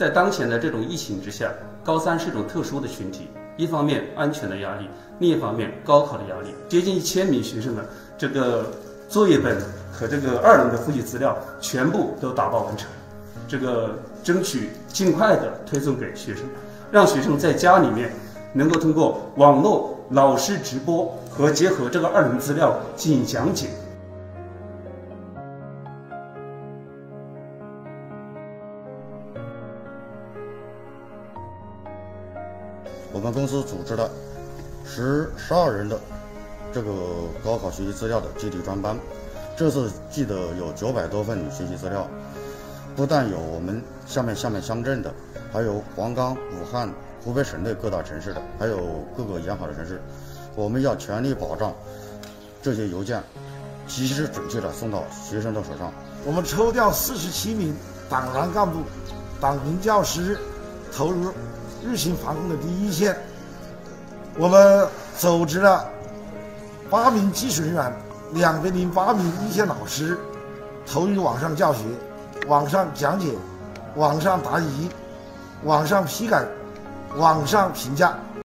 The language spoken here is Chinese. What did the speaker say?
在当前的这种疫情之下，高三是一种特殊的群体，一方面安全的压力，另一方面高考的压力，接近一千名学生的这个作业本和这个二轮的复习资料全部都打包完成，这个争取尽快的推送给学生，让学生在家里面能够通过网络老师直播和结合这个二轮资料进行讲解。我们公司组织了十十二人的这个高考学习资料的集体专班，这次记得有九百多份学习资料，不但有我们下面下面乡镇的，还有黄冈、武汉、湖北省内各大城市的，还有各个沿海的城市，我们要全力保障这些邮件及时准确的送到学生的手上。我们抽调四十七名党员干部、党员教师投入。疫情防控的第一线，我们组织了八名技术人员、两百零八名一线老师，投入网上教学、网上讲解、网上答疑、网上批改、网上评价。